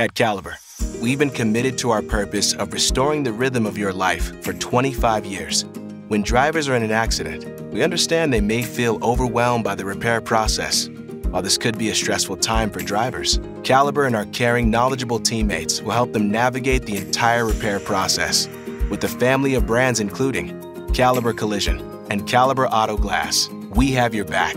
At Caliber, we've been committed to our purpose of restoring the rhythm of your life for 25 years. When drivers are in an accident, we understand they may feel overwhelmed by the repair process. While this could be a stressful time for drivers, Caliber and our caring, knowledgeable teammates will help them navigate the entire repair process with a family of brands including Caliber Collision and Caliber Auto Glass. We have your back